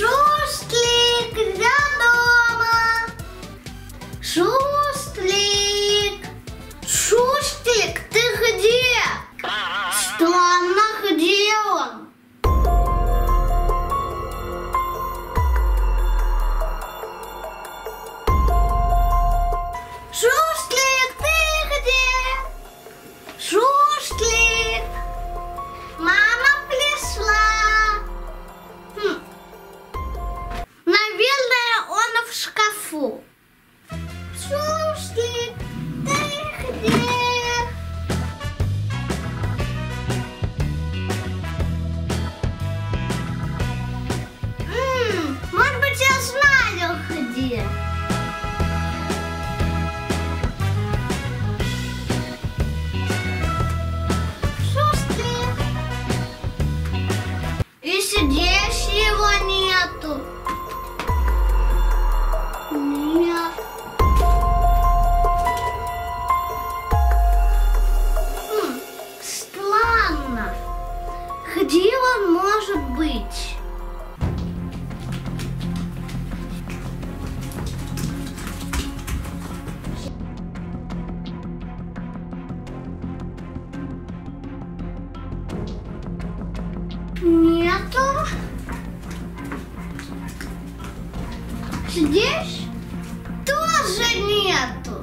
Шустлик, я дома. Шустлик. Шустлик, ты где? Странно, где И здесь его нету. Нет. Хм, странно. Где он может быть? Нету. Здесь тоже нету.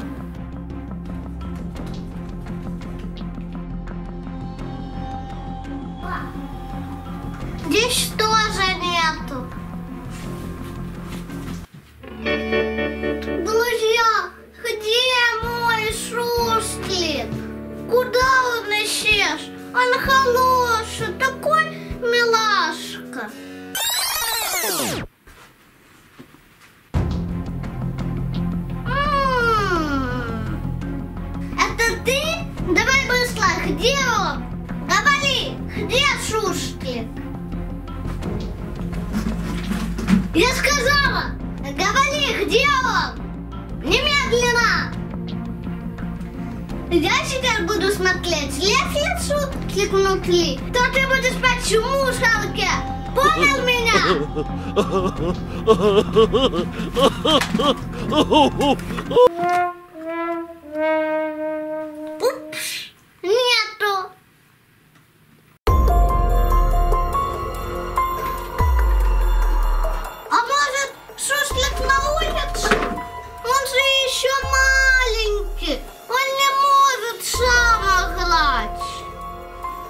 Здесь тоже нету. Друзья, где мой шустлик? Куда он исчез? Он хороший, Я сказала, говори, где он? Немедленно! Я теперь буду смотреть, если шутки внутри, то ты будешь спать в мушалке. Понял меня?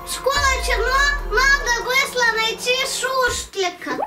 Школа Чорно надо би найти шушлика.